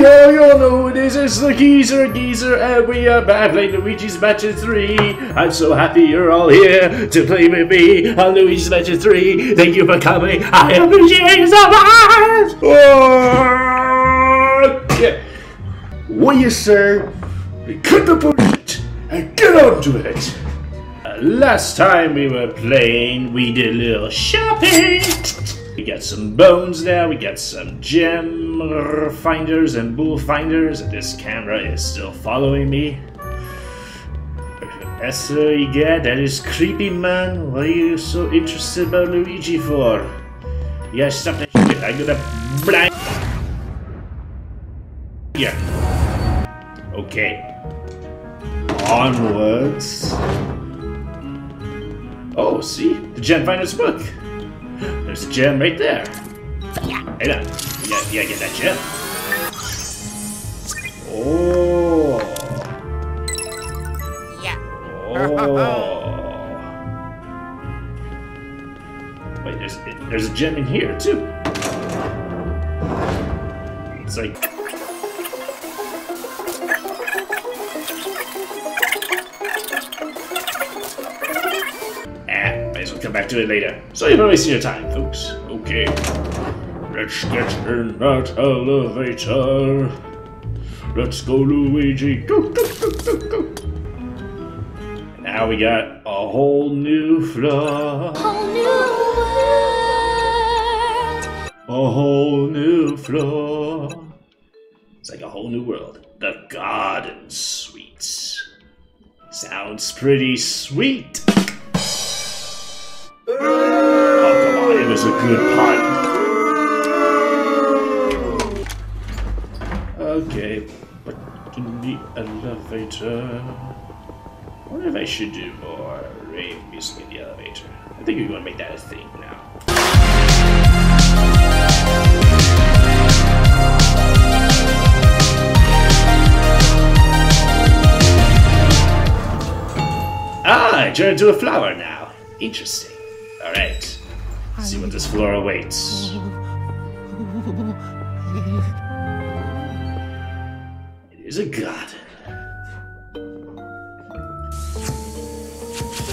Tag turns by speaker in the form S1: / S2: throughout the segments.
S1: Yo, you all know who it is. It's the Keezer Geezer, and we are back playing Luigi's Mansion 3. I'm so happy you're all here to play with me on Luigi's Mansion 3. Thank you for coming. I appreciate it so much. Oh, yeah. Will you, sir? Cut the bullshit and get on to it. Uh, last time we were playing, we did a little shopping. We got some bones there, we got some gem finders and bull finders, and this camera is still following me. That's you got? That is creepy, man. What are you so interested about Luigi for? You gotta stop that shit. I'm gonna blind. Yeah. Okay. Onwards. Oh, see? The gem finder's book. There's a gem right there. Hey now. You gotta, you gotta get that gem. Oh.
S2: Yeah.
S1: Oh. Wait, there's there's a gem in here too. It's like well come back to it later. So you've wasting your time, folks. Okay. Let's get in that elevator. Let's go, Luigi. Go, go, go, go, go. Now we got a whole new floor.
S2: Whole new world.
S1: A whole new floor. It's like a whole new world. The Garden Suites. Sounds pretty sweet. Was a good pun. Okay, but in the elevator. I wonder if I should do more rave music in the elevator. I think we're going to make that a thing now. Ah, I turned into a flower now. Interesting. Alright. See what this floor awaits. It is a garden.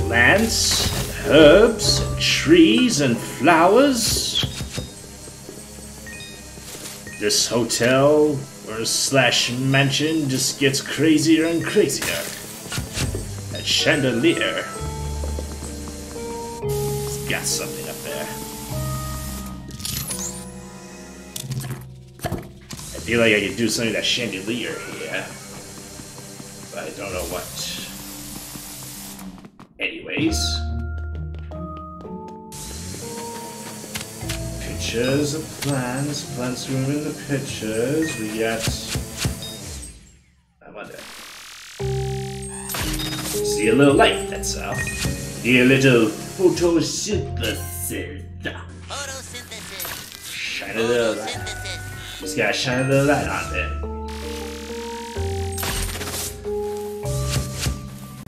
S1: Plants, and herbs, and trees, and flowers. This hotel or slash mansion just gets crazier and crazier. That chandelier. It's got something feel like I could do something with that chandelier here. But I don't know what. Anyways. Pictures of plants, plants room in the pictures. We got. I wonder. See a little light, that's all. See a little photosynthesis.
S2: Photosynthesis.
S1: Shine a little light.
S2: Photosynthesis.
S1: Just gotta shine a little light on there.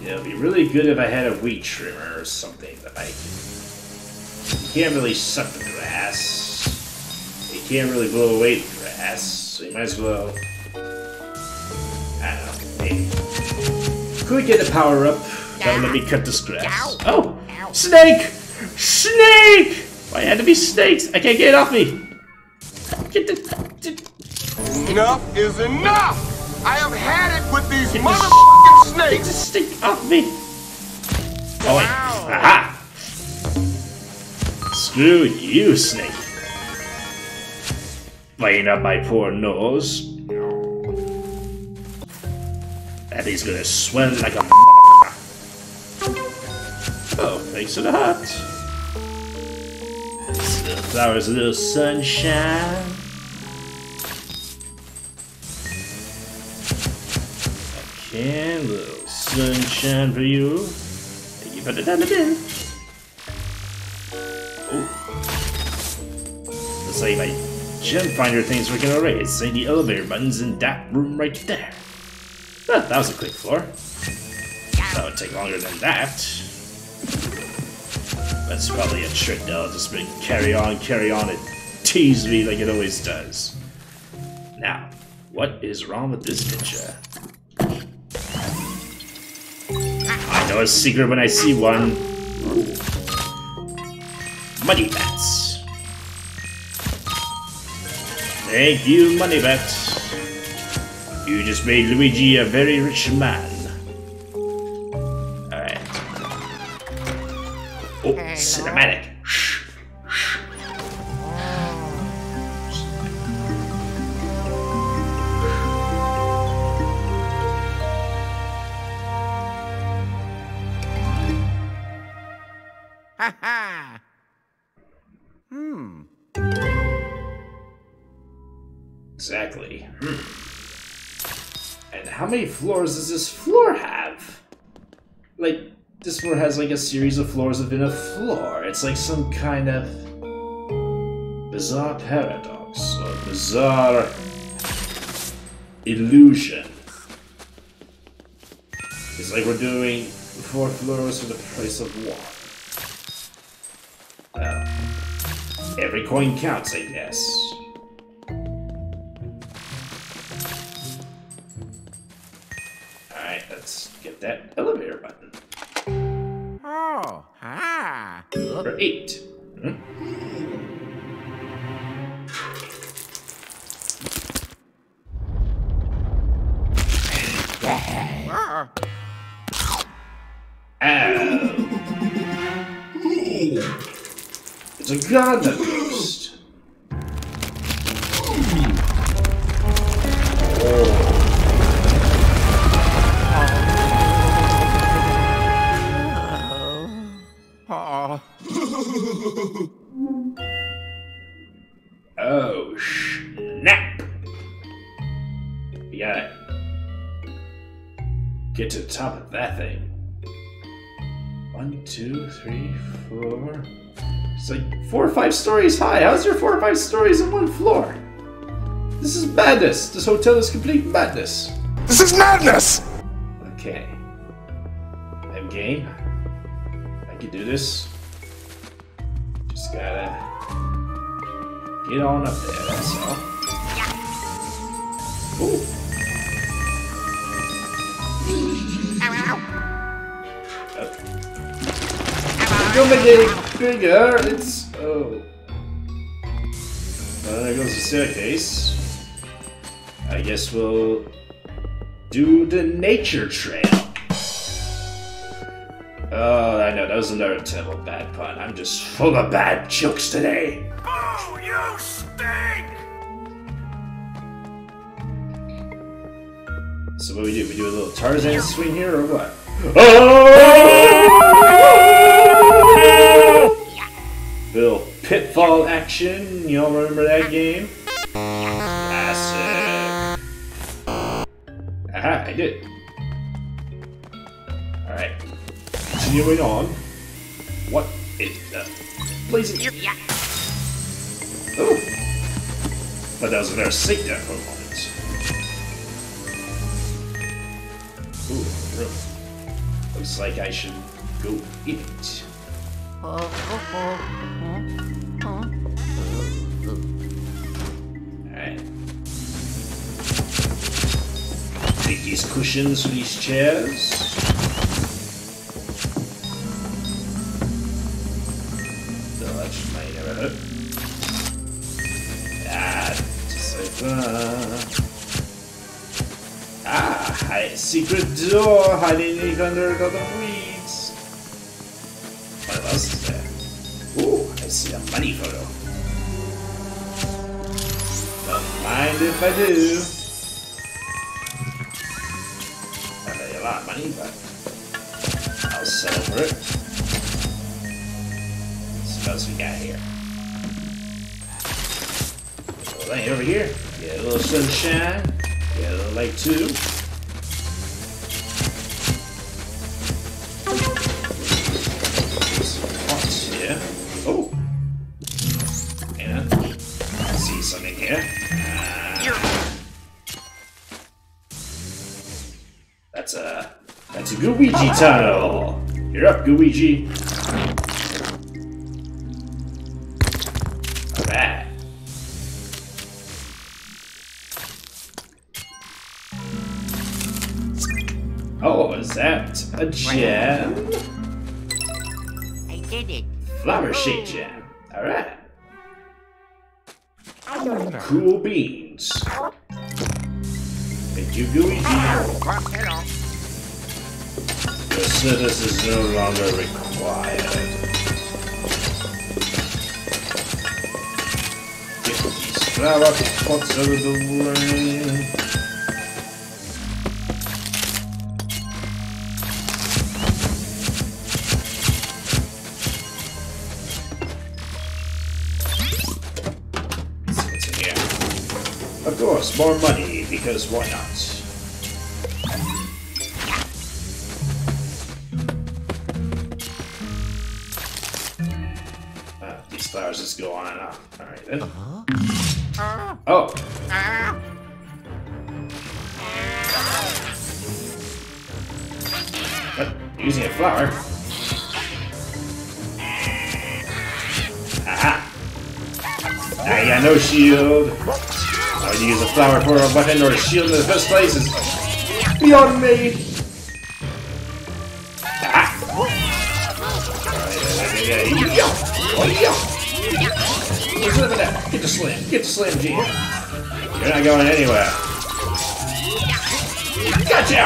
S1: Yeah, it'd be really good if I had a weed trimmer or something that I You can't really suck the grass. You can't really blow away the grass, so you might as well. I don't know, maybe. Could we get a power up that let me cut this grass? Oh! Snake! Snake! Why had to be snakes? I can't get it off me! Get the. get-
S3: Enough is enough! I have had it with these
S1: Get
S3: motherfucking
S1: Get
S3: snakes!
S1: the stick off me! Oh wait.
S2: Wow.
S1: Aha! Screw you, snake. Playing up my poor nose. That is gonna swell like a motherfucker. Oh, thanks for the heart. Little flower's a little sunshine. A little sunshine for you. Thank you for the dollar bill. Oh. Looks like my gem finder thing's working alright. It's saying the elevator button's in that room right there. Ah, that was a quick floor. That would take longer than that. That's probably a trick that'll just been carry on, carry on, and tease me like it always does. Now, What is wrong with this picture? Know a secret when I see one. Money bats. Thank you, Money bats. You just made Luigi a very rich man. Alright. Oh, cinematic. Many floors does this floor have? Like, this floor has like a series of floors within a floor. It's like some kind of bizarre paradox or bizarre illusion. It's like we're doing four floors for the price of one. Well, every coin counts, I guess. Let's get that elevator button.
S4: Oh, ha!
S1: Number eight. Hmm?
S4: Ah,
S1: It's a Gundam five stories high. How's there four or five stories in one floor? This is madness. This hotel is complete madness.
S3: This is madness!
S1: Okay. I'm game. I can do this. Just gotta get on up there, that's all. Ooh. Oh. Don't make it bigger. It's Well, there goes the staircase. I guess we'll do the nature trail. Oh, I know, that was another terrible bad pun. I'm just full of bad jokes today.
S3: Oh, you stink!
S1: So what do we do? We do a little Tarzan swing here or what? Oh! Pitfall action. Y'all remember that game? Classic. Aha, I did. Alright. Continuing on. What is the blazing? Oh! But that was a very sick a moment. Ooh, room. Looks like I should go it. Alright. Take these cushions for these chairs. Dodge my error. Ah, just like that. Ah, secret door hiding under the I. Don't mind if I do. Not really a lot of money, but I'll settle for it. What else we got here? Light over here. Get a little sunshine. Get a little light too. Battle! You're up, Gooigi. Alright. Oh, is that a gem?
S2: I did it.
S1: Flower shape gem. Alright. Cool beans. Thank you, Luigi.
S4: Oh.
S1: The service is no longer required. Get these flower pots out of the way. More money, because why not? Alright then. Uh-huh.
S4: Oh,
S1: but using a flower. Aha! I got no shield. How to use a flower for a weapon or a shield in the first place is beyond me. Aha! Alright, yeah, yeah, yeah. Oh, yeah. What's over there? Get the slam. Get the slam, G. You're not going anywhere. Gotcha!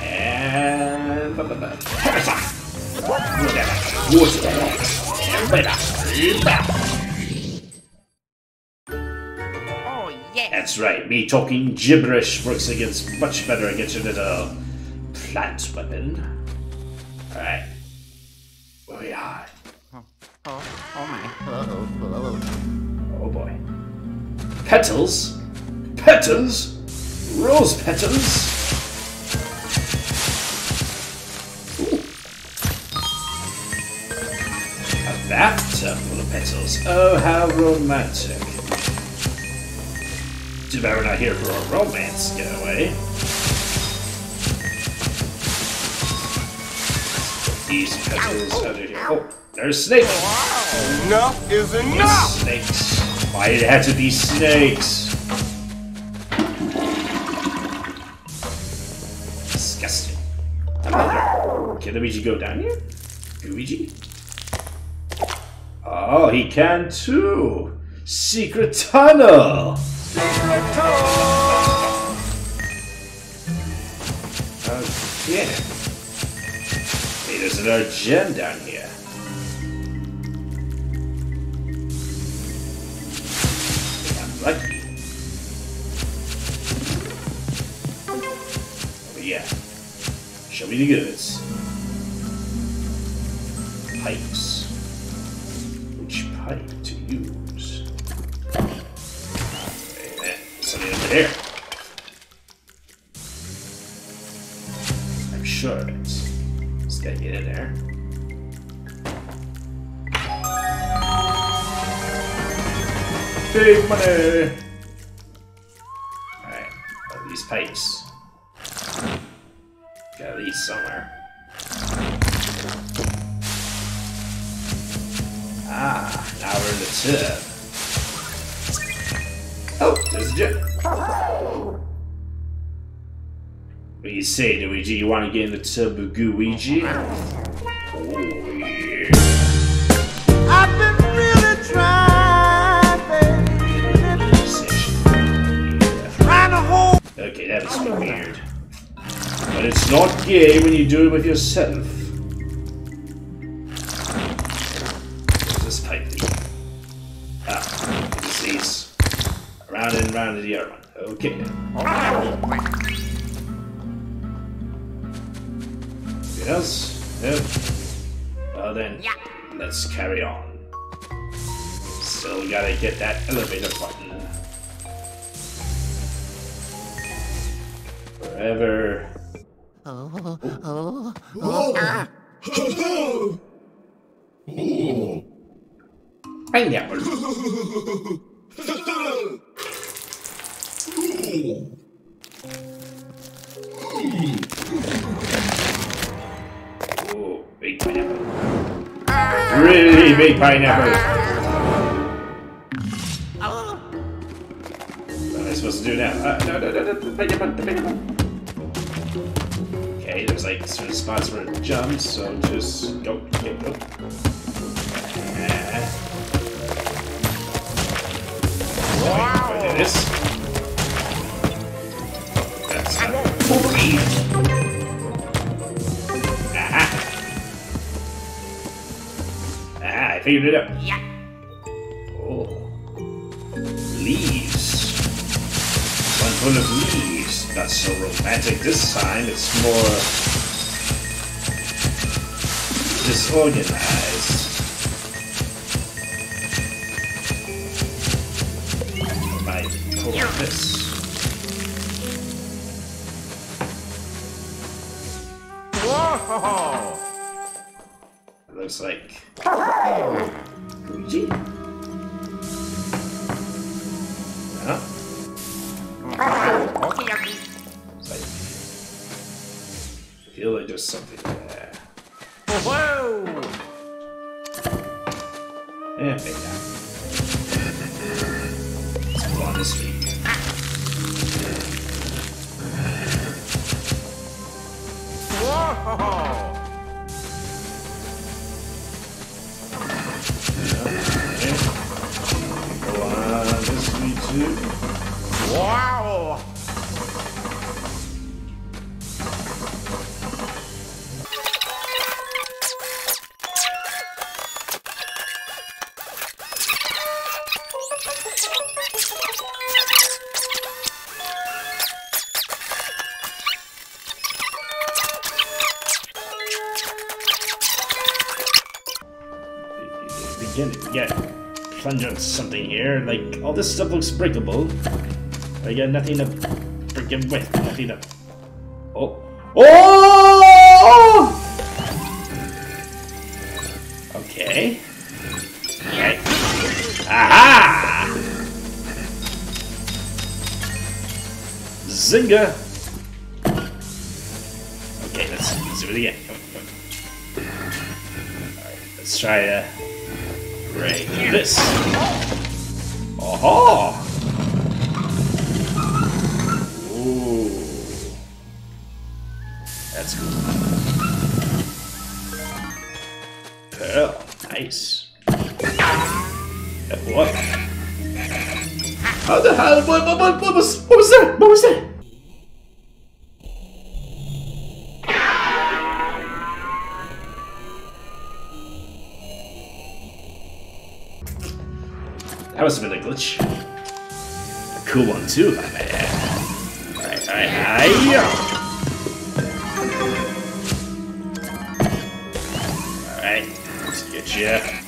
S1: And... Look at that.
S2: Oh.
S1: That's right, me talking gibberish works against much better against your little plant weapon. Alright. Where we are?
S4: Oh, oh, my. Oh, oh, oh.
S1: Oh boy. Petals? Petals? Rose petals? Ooh. A bathtub full of petals. Oh, how romantic. Too bad we're not here for a romance getaway. These petals out of here. Oh, there's snakes.
S3: Enough is enough!
S1: Snakes. Why did it have to be snakes? Disgusting. Hello. Can Luigi go down here? Luigi? Oh, he can too. Secret tunnel. Secret tunnel. Okay. Hey, there's another gem down here. Lucky. Oh yeah. Show me the goods. Pipes. Which pipe to use? Something over there. I'm sure of it. Just gotta get in there. Big money! Alright, these pipes. Got these somewhere. Ah, now we're in the tub. Oh, there's a gem. What do you say, Luigi? You want to get in the tub that was weird. But it's not gay when you do it with yourself. What's this pipe lead? Ah, it's these. Around and round to the other one. Okay. Anything else? Nope. Well then, let's carry on. Still gotta get that elevator button. Forever. Pineapple. Oh, big pineapple. Really big pineapple. What am I supposed to do now? Uh, no, no, no, no, pineapple, pineapple. There's like certain spots where it jumps, so just go, go, go. Wow! What it is? That's not Aha! Aha, I figured it out.
S2: Yeah.
S1: Oh. Leaves. One of Not so romantic this time. It's more disorganized. I pull.
S3: Whoa!
S1: It looks like Luigi. Huh? Feel like there's something there.
S3: Whoa!
S1: Yeah, maybe not.
S3: Wow!
S1: Something here. Like all this stuff looks breakable. I got nothing to freaking with. Nothing to. Oh. Oh! Okay. Okay. Aha! Aha! Ooh. That's cool. Pearl, nice. What? How the hell? What, what, what, what was what was that? What was that? Must have been a glitch. A cool one too, I may add. Alright, alright, hiya! Alright, let's get you.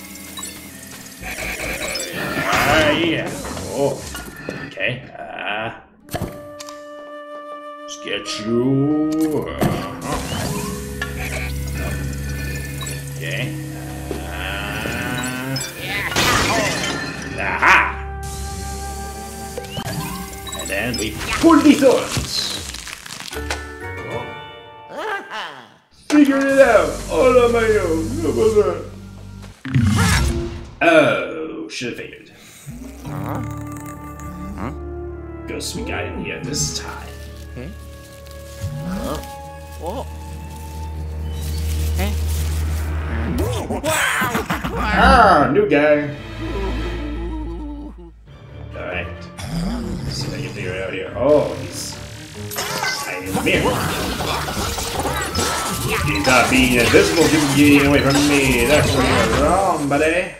S1: You thought being invisible could get you away from me. That's where you're wrong, buddy.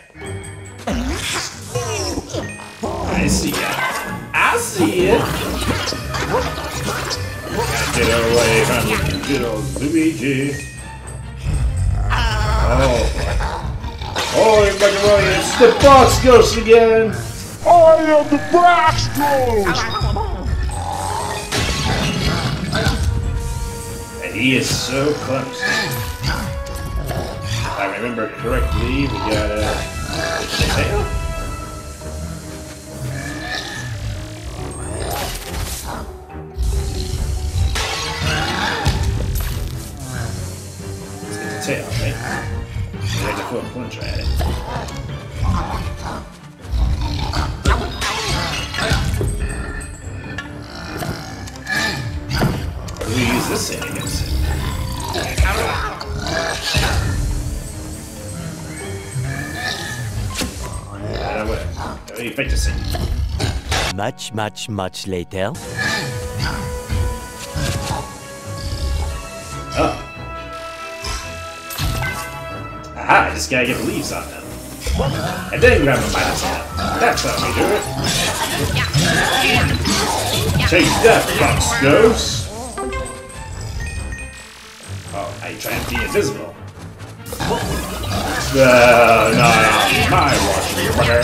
S1: I see it. I see it. Get away from good old Luigi. Oh. Oh, around. It's the box ghost again.
S3: I am the box ghost!
S1: He is so close. If I remember correctly, we got a the tail, right? To at it. We use this thing against it?
S5: Much, much, much later.
S1: Oh. Aha, I just gotta get the leaves on them. And then grab a minus hand. That's how we do it. Take that, Fox Ghost! Oh, I you're to be invisible. Uh, no, no, my watch, brother.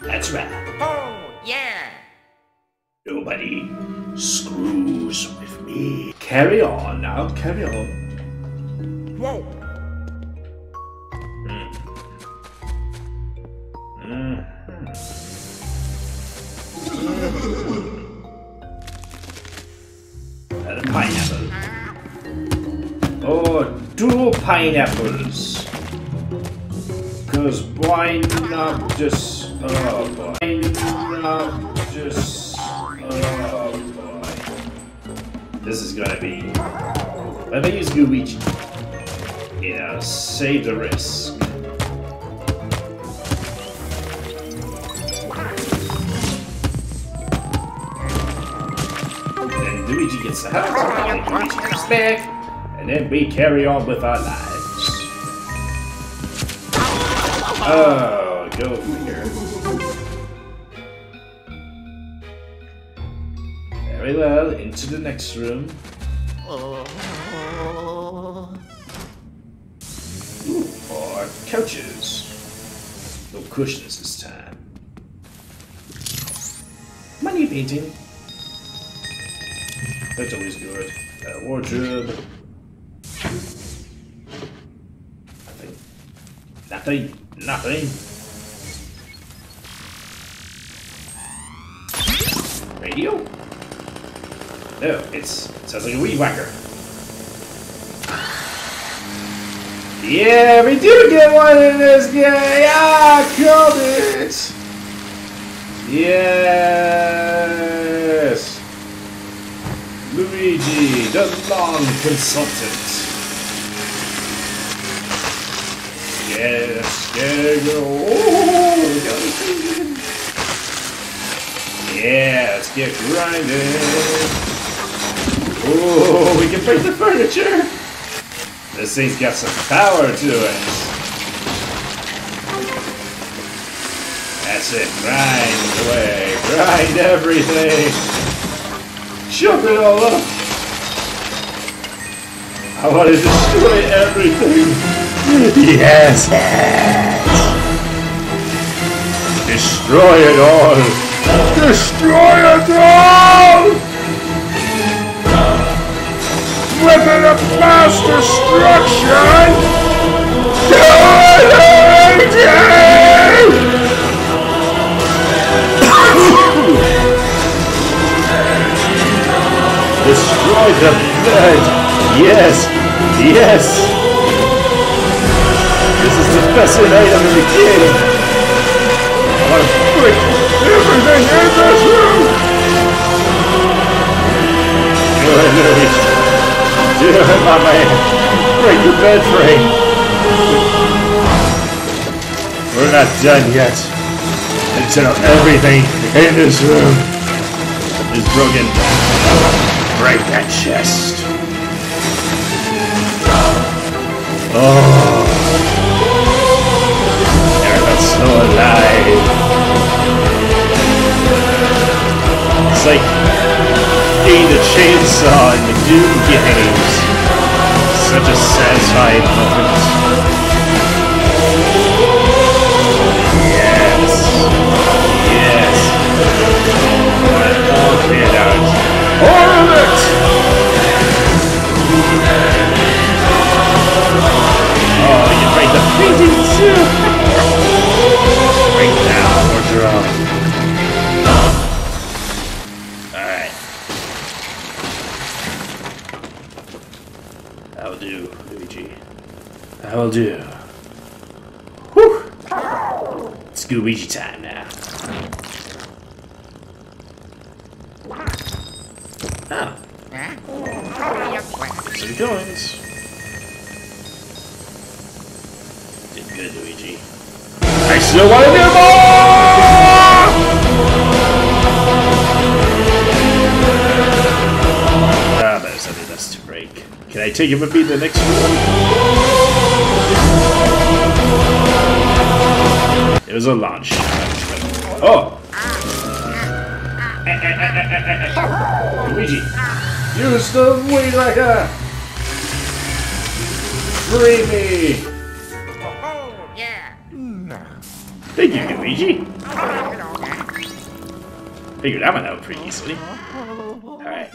S1: That's right.
S2: Oh, yeah.
S1: Nobody screws with me. Carry on now, carry on. Pineapples. Cause why not just... Oh boy. Why not just... Oh boy. This is gonna be... Let me use Gooigi. Yeah, save the risk. Luigi gets the house, back, and then we carry on with our lives. Oh, go figure. Very well, into the next room.
S4: Oh.
S1: Or couches. No cushions this time. Money painting. That's always good. Uh, wardrobe. Nothing. Nothing. Nothing. Radio? No, it's it sounds like a weed whacker. Yeah, we do get one in this game. Yeah, killed it. Yes. Luigi, the long consultant. Yes, yeah, go. Oh. Yeah, let's get grinding. Oh, we can break the furniture. This thing's got some power to it. That's it. Grind away. Grind everything. Chop it all up. I want to destroy everything. Yes. Destroy it all. Destroy it all. Weapon of mass destruction. Destroy the bed! Yes! Yes! This is the best item in the game! I want to everything in this room! Go ahead, Louis. Do it, my man! Break the bed frame! We're not done yet until everything in this room is broken. Break that chest. Oh. So alive. It's like getting the chainsaw in the Doom games. Such a satisfying moment. Yes. Yes. All it out. All of it! Oh, you break the painting too! Break. Can I take him with me the next one? It was a launch. Oh! Luigi, use the weed whacker! Free me!
S2: Oh, yeah.
S1: Thank you, Luigi. Figured that one out pretty easily. Alright.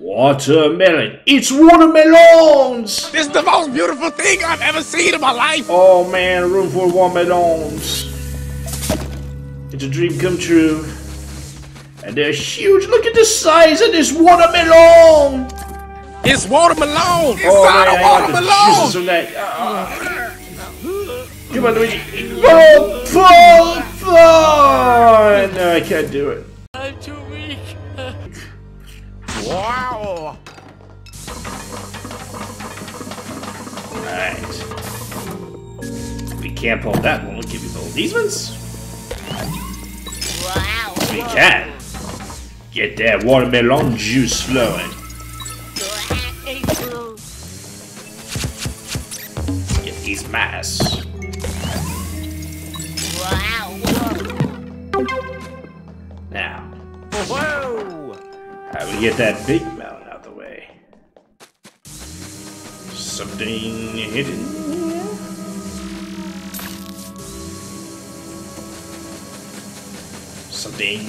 S1: Watermelon! It's watermelons!
S3: This is the most beautiful thing I've ever seen in my life.
S1: Oh man, room for watermelons. It's a dream come true. And they're huge. Look at the size of this watermelon!
S3: It's watermelon. Inside
S1: Oh man, I
S3: a
S1: got the
S3: watermelon.
S1: juices from that. Come on, Luigi. Oh, fun, fun! No, I can't do it.
S5: I'm too weak.
S3: Wow.
S1: Alright. We can't pull that one. We'll give you both these ones.
S2: Wow.
S1: We can. Get that watermelon juice flowing. Get these masks.
S2: Wow.
S1: Now,
S3: Whoa.
S1: How we get that big mountain out the way? Something hidden. Something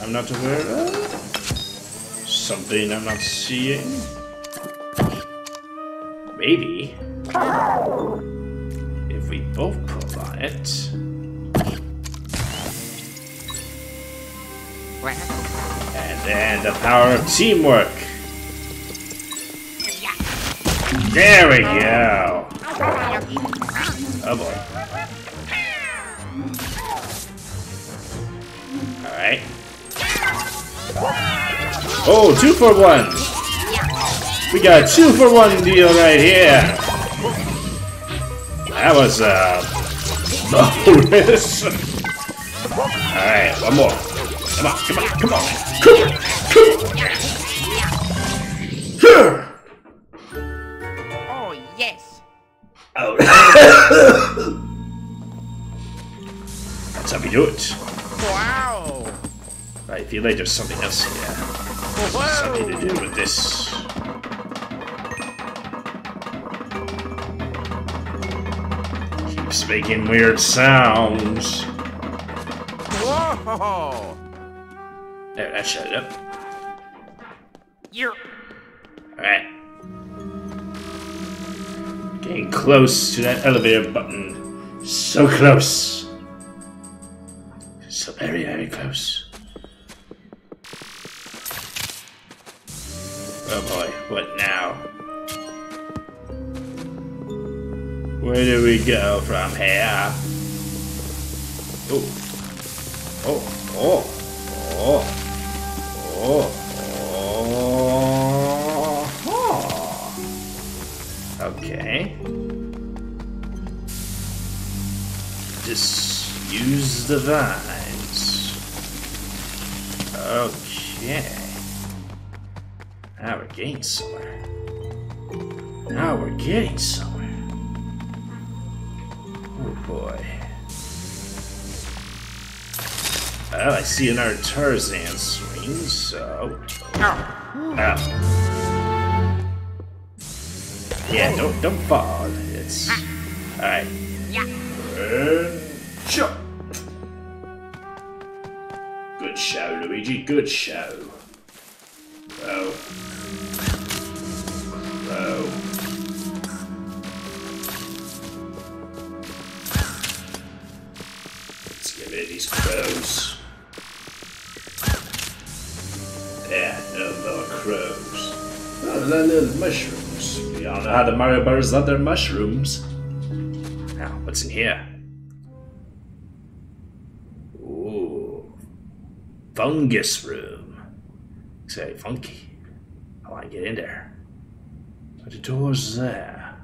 S1: I'm not aware of. Something I'm not seeing. Maybe. If we both pull on it. And then the power of teamwork. There we go. Oh boy. Alright. Oh, two for one. We got a two for one deal right here. That was uh bonus. Alright, one more. Come on, come on, come on.
S2: Oh, yes.
S1: Oh. That's how we do it.
S3: Wow.
S1: I feel like there's something else here. Something to do with this. Keeps making weird sounds.
S3: Whoa.
S1: There, that shut it up. Close to that elevator button. So close. So very, very close. Oh boy, what now? Where do we go from here? Oh. Oh, oh, oh, oh, oh. oh. Okay. Use the vines. Okay. Now we're getting somewhere. Now we're getting somewhere. Oh boy. Well, I see another Tarzan swing, so. Oh. Yeah, don't don't fall. It's alright.
S2: Yeah.
S1: Luigi. Good show. Row. Row. Let's get rid of these crows. Yeah, no more crows. Oh, the little mushrooms. We all know how the Mario Brothers love their mushrooms. Now, what's in here? Ooh. Fungus room. Very funky. I want to get in there. But the door's there.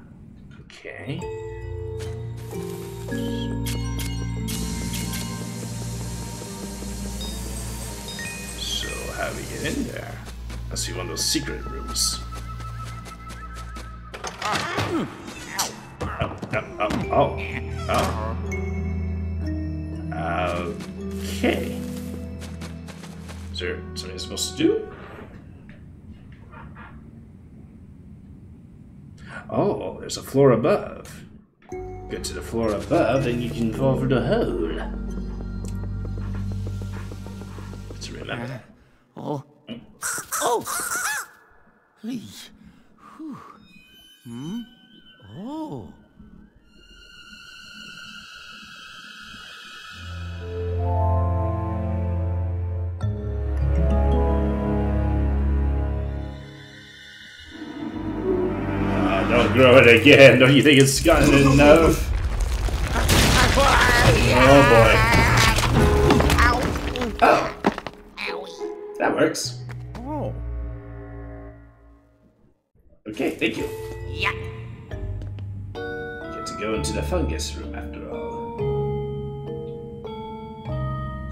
S1: Okay. So how do we get in there? I see one of those secret rooms. Oh, oh, oh, oh, oh. Okay. Is there something I'm supposed to do? Oh, there's a floor above. Get to the floor above and you can fall through the hole. Let's remember that.
S4: Oh. Oh. Hey. Whew. Hmm? Oh.
S1: Grow it again. Don't you think it's gotten enough? Oh boy. Oh,
S2: Owie.
S1: that works.
S4: Oh.
S1: Okay, thank you.
S2: Yeah.
S1: Get to go into the fungus room after all.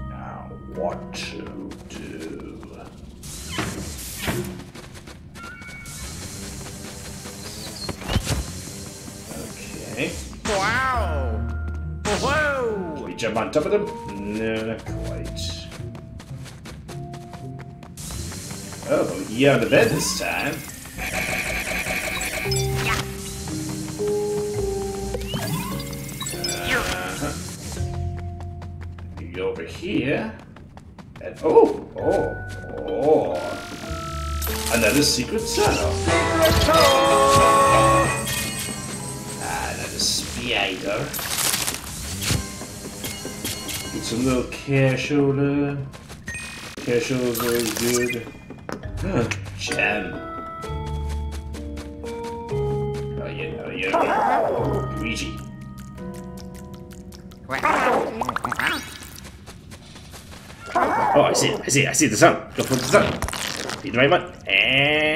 S1: Now, what Okay.
S2: Wow. Whoa.
S1: Can we jump on top of them? No, not quite. Oh, yeah, on the bed this time. Uh-huh. You go over here. And oh, oh, oh. Another secret tunnel. Ah, spider. Get some little cash over. Cash over is good. Huh, gem. Oh yeah, oh yeah. Luigi. Oh, I see it, I see it, I see the sun. Go for the sun. Be the right one. And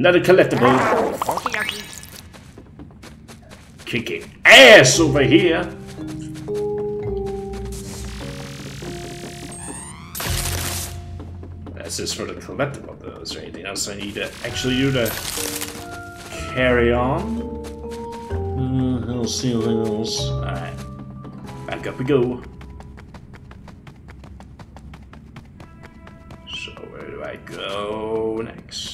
S1: Another collectible. Kicking ass over here. That's just for the collectible though. Is there anything else I need to actually do to carry on? Uh, I don't see anything else. Alright. Back up we go. So where do I go next?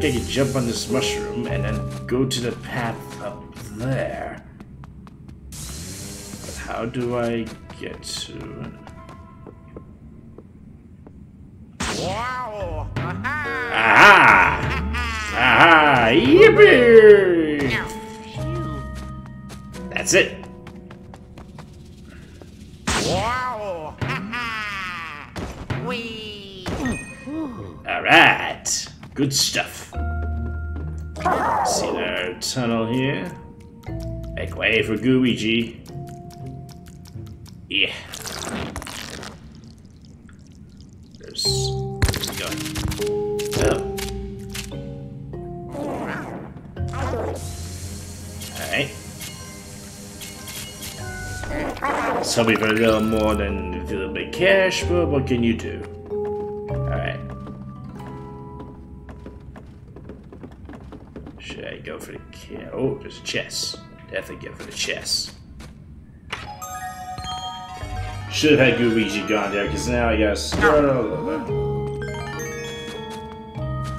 S1: Like I could jump on this mushroom and then go to the path up there. But how do I get to it? Way for Gooigi. Yeah. There's. Go. Oh. Alright. We for a little more than a little bit cash, but what can you do? Alright. Should I go for the ca- Oh, there's a chest. Definitely go for the chest. Should have had Luigi gone there, because now I gotta start all over.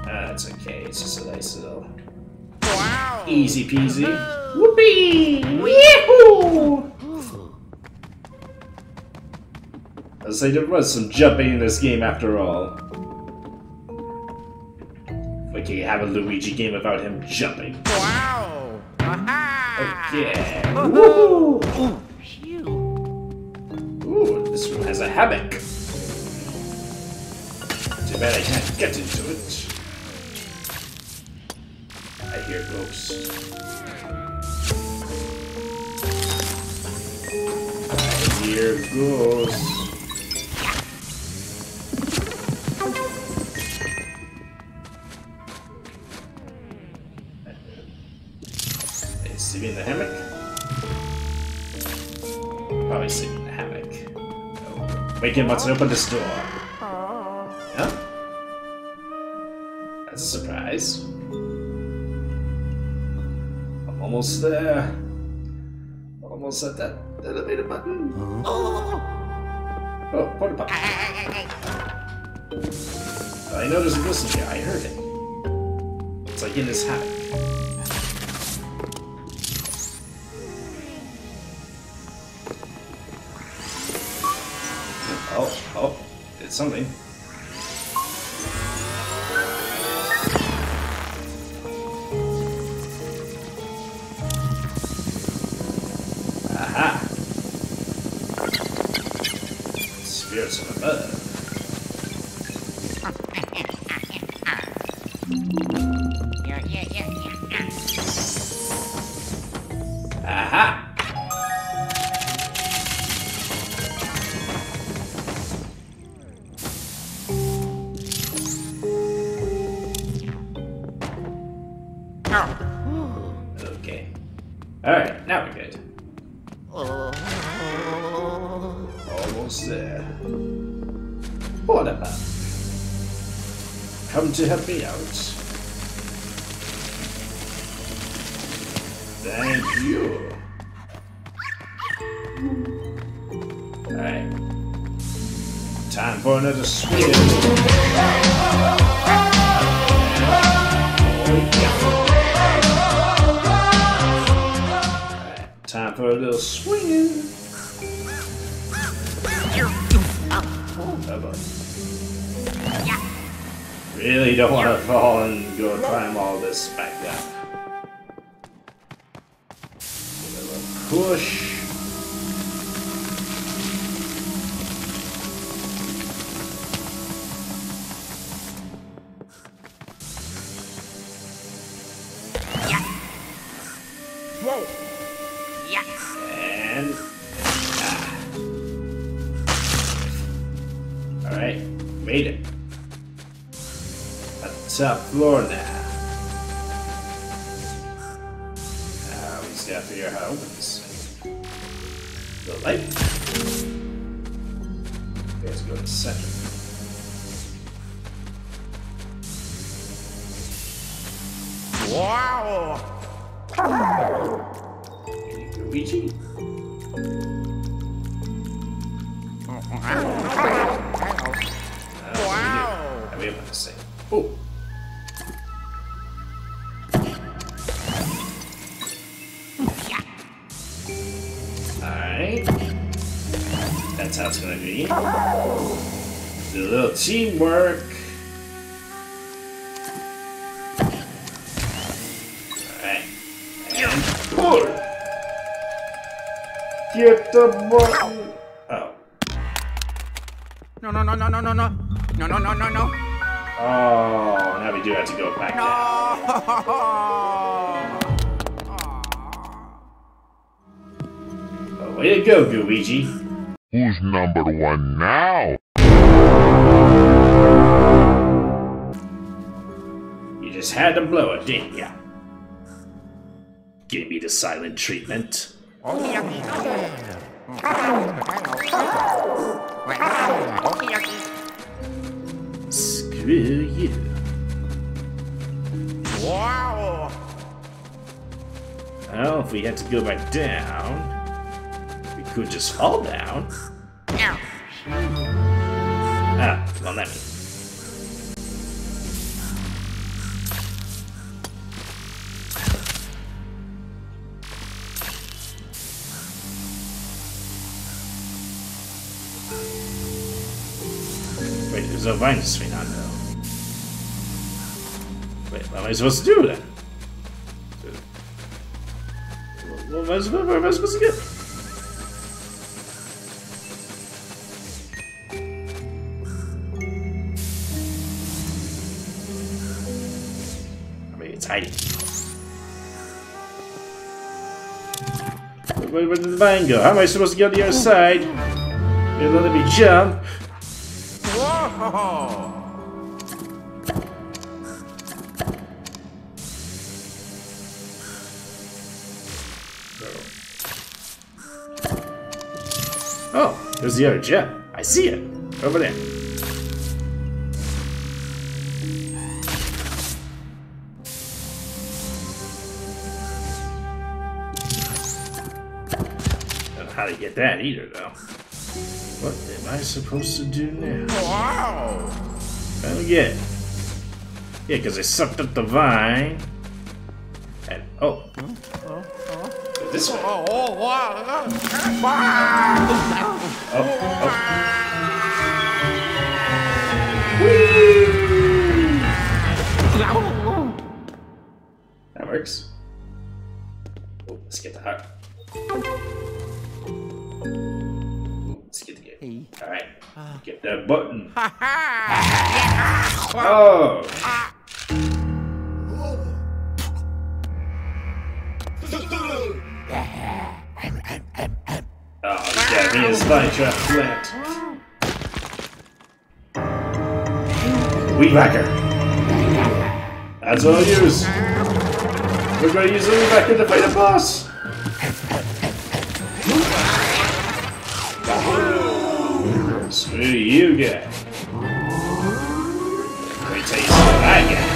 S1: That's okay, it's just a nice little
S2: Wow.
S1: easy peasy. Whoopee! Yahoo! I'll say there was some jumping in this game after all. We can't have a Luigi game without him jumping.
S2: Wow. Aha.
S1: Yeah. Woohoo!
S2: Phew.
S1: Ooh, this one has a hammock. Too bad I can't get into it. I hear ghosts. I hear ghosts. Is sleeping in the hammock? Probably sleeping in the hammock. Oh. Wake him wants to open this door. Huh? That's a surprise. I'm almost there. Almost at that elevator button. Oh, Oh, porta potty. I know there's a ghost in here. I heard it. It's like in this hammock. Something. Come to it Luigi.
S6: Who's number one now?
S1: You just had to blow it, didn't ya? Give me the silent treatment.
S2: Okie. Okie.
S1: Screw you.
S2: Wow.
S1: Well, if we had to go back down, we could just fall down. Ah, well, let me. Wait, there's no vine swing on though. Wait, what am I supposed to do then? What am I supposed, what am I supposed to get? Where, where did the vine go? How am I supposed to get on the other side? You're letting me jump.
S4: Whoa!
S1: Oh, there's the other jet. I see it. Over there. How to get that either, though. What am I supposed to do now?
S4: Wow!
S1: Get it. Yeah, because I sucked up the vine. And, oh. This way.
S4: Oh, oh, oh wow!
S1: Oh, oh. That works. Oh, let's get the heart. Game. Alright. Ah. Get that button. Oh! Ah. Oh, damn, he is vine trap plant. Weed whacker. That's all I'll use. We're gonna use the weed whacker to fight a boss. Screw you guys. Let me tell you something I got.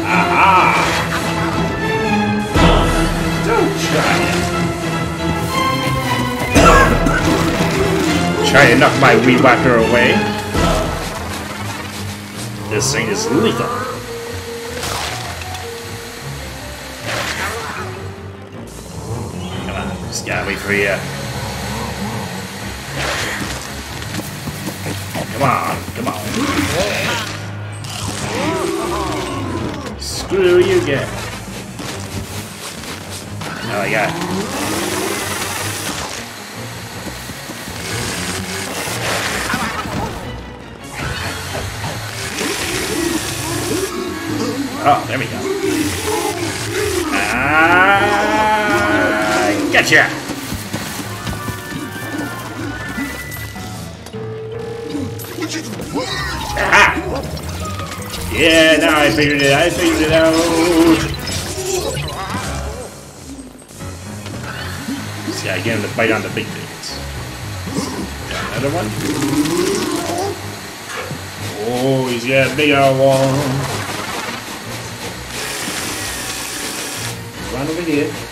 S1: Aha! Don't try it. Try to knock my whacker away. This thing is lethal. Come on, just gotta wait for you. Come on, come on. Screw you guys. Oh, got. Oh, there we go. Ah, gotcha. Yeah, now I figured it. I figured it out. See, I get him to bite on the big things. Another one. Oh, he's got a big old one. Run over here.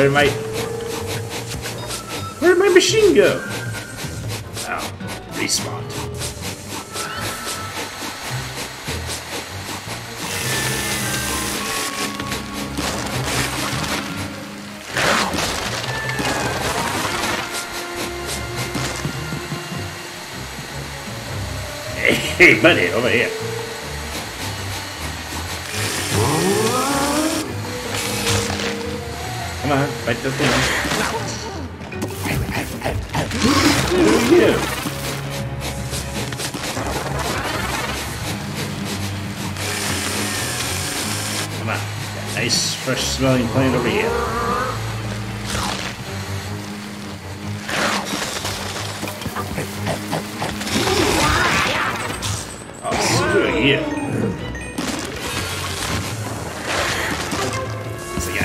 S1: Yeah, where did my where did my machine go? Oh, respawned. Hey, buddy, over here. Come on. Who are you? Come on. Nice, fresh smelling plant over here. Oh, screw you.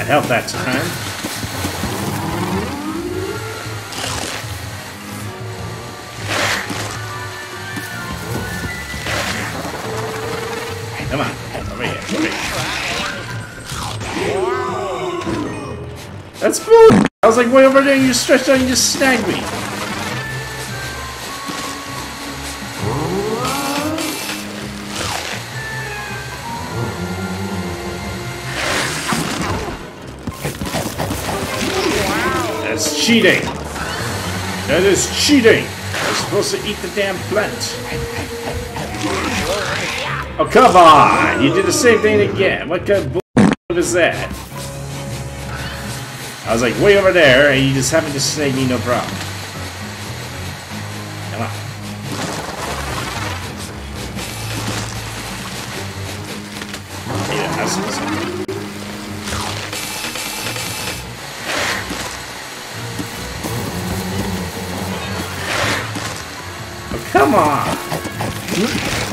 S1: Help that time. That's bull. I was like way over there you stretched out and you just snagged me. That's cheating. That is cheating. I'm supposed to eat the damn plant. Oh, come on! You did the same thing again. What kind of bull is that? I was like way over there, and you just happened to snag me no problem. Come on. Yeah. Oh, come on!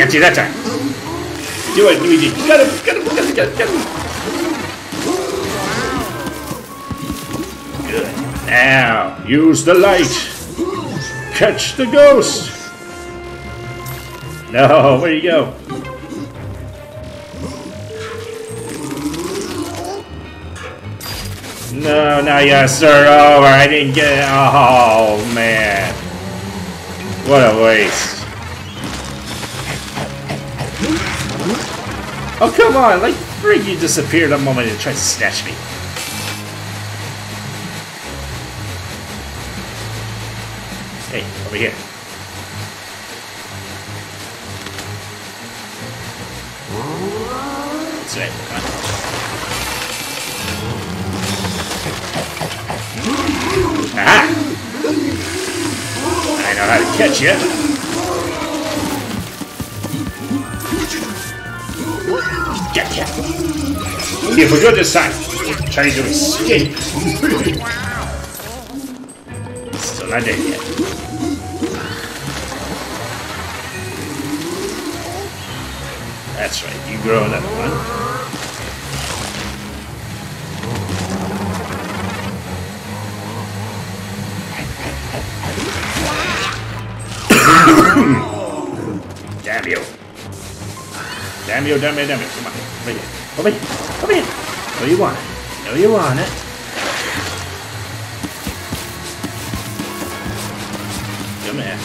S1: Got you that time! Do it, Luigi! Got him! Got him! Got him! Got him! Got him! Good. Now, use the light! Catch the ghost! No, where you go? No, not yet, sir. Over. I didn't get it. Oh, man. What a waste. Oh, come on. Like, frig, you disappeared a moment and tried to snatch me. Hey, over here. That's right. Aha! I know how to catch you. Yeah, for good this time. Trying to escape. Still not dead yet. That's right, you grow another one. Damn you. Damn you, damn you, damn you. Come on. Over here. Over here. No, you want it. No, you want it. Come here.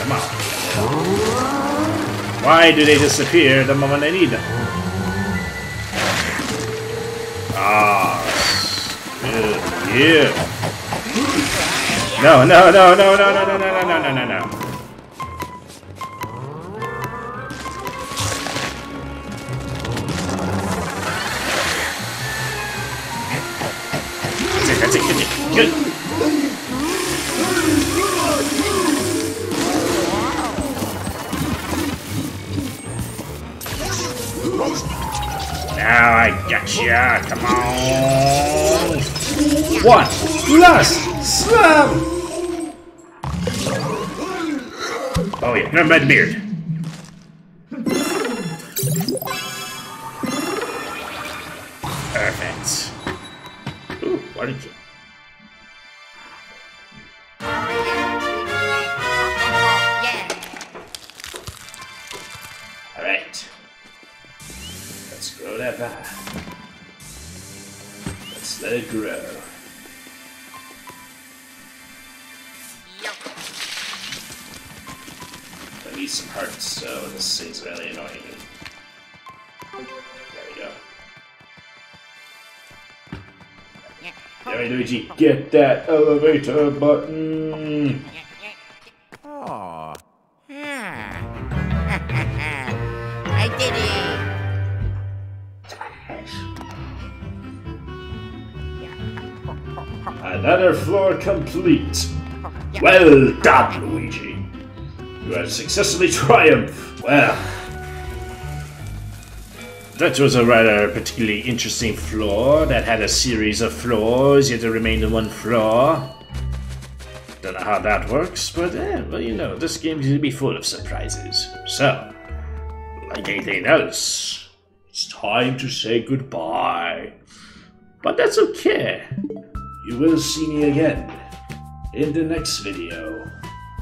S1: Come on. Why do they disappear the moment I need them? Ah, good. Yeah. No, no, no, no, no, no, no, no, no, no, no, no. Never mind beard. Perfect. Ooh, what did you?
S2: Yeah.
S1: Alright. Let's grow that. Let's let it grow. I need some hearts, so this thing's really annoying me. There we go. There Luigi. Get that elevator button.
S4: Oh.
S2: I did it.
S1: Another floor complete. Well done, Luigi. You have successfully triumphed. Well, that was a rather particularly interesting floor that had a series of floors, yet it remained in one floor. Don't know how that works, but eh, well, you know, this game is to be full of surprises. So, like anything else, it's time to say goodbye. But that's okay. you will see me again in the next video.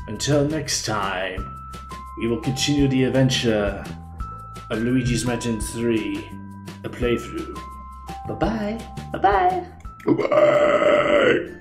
S1: Until next time, we will continue the adventure of Luigi's Mansion 3, a playthrough. Bye bye bye. Bye bye.
S7: Bye.